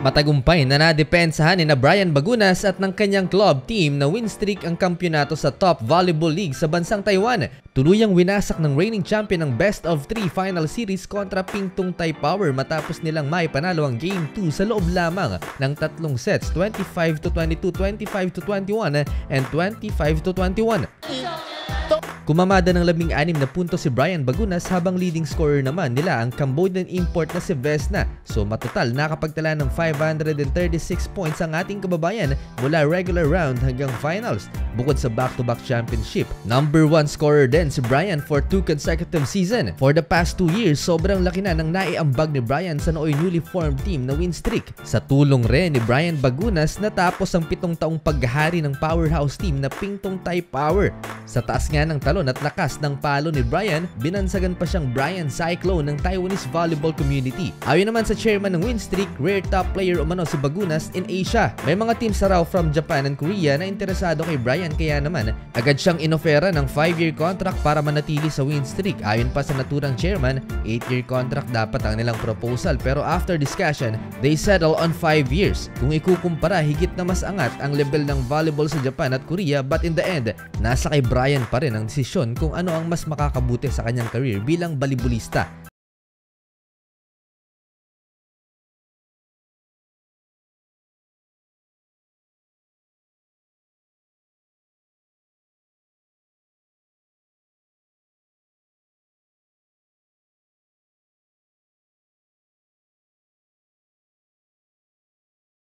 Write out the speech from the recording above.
Matagumpay na nadepensahan ni na Brian Bagunas at ng kanyang club team na win streak ang kampyonato sa top volleyball league sa bansang Taiwan. Tuluyang winasak ng reigning champion ng best of 3 final series kontra Pingtung Tai Power matapos nilang may panalo ang game 2 sa loob lamang ng tatlong sets 25 to 22, 25 to 21 and 25 to 21. Kumamada ng labing anim na punto si Brian Bagunas habang leading scorer naman nila ang Cambodian import na si Vesna. So matotal nakapagtala ng 536 points ang ating kababayan mula regular round hanggang finals bukod sa back-to-back championship. Number 1 scorer din si Brian for two consecutive season. For the past 2 years, sobrang laki na ng naiambag ni Brian sa nooy newly formed team na win streak. Sa tulong rin ni Brian Bagunas natapos ang pitong taong paghahari ng powerhouse team na Pingtong Tai Power. Sa taas nga ng talon at lakas ng palo ni Brian, binansagan pa siyang Brian Cyclone ng Taiwanese volleyball community. Ayon naman sa chairman ng Winstreak, rare top player umano si Bagunas in Asia. May mga teams raw from Japan and Korea na interesado kay Brian kaya naman agad siyang inofera ng 5-year contract para manatili sa Winstreak. Ayon pa sa naturang chairman, 8-year contract dapat ang nilang proposal pero after discussion, they settle on 5 years. Kung ikukumpara, higit na mas angat ang level ng volleyball sa Japan at Korea but in the end, nasa kay Brian pa rin ang desisyon kung ano ang mas makakabuti sa kanyang career bilang balibulista